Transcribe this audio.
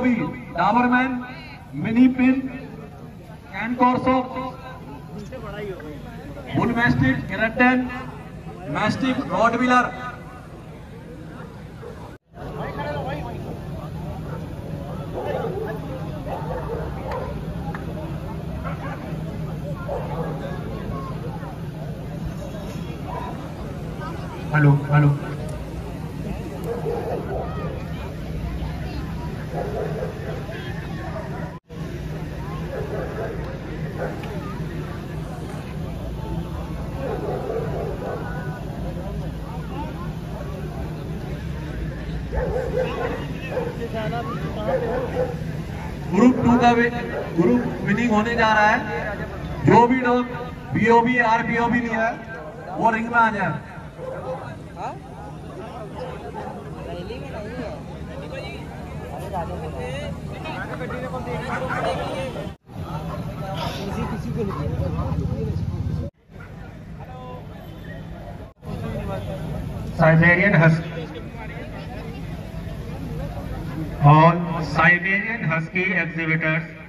भी Doberman mini pin Cane Corso bull mastiff रटन mastiff Rottweiler hello hello. Group two का group winning होने जा रहा है। जो भी लोग बीओबी आर बीओबी नहीं है, वो रिंग में आ जाए। साइबेरियन हस्की और साइबेरियन हस्की एग्जिबिटर्स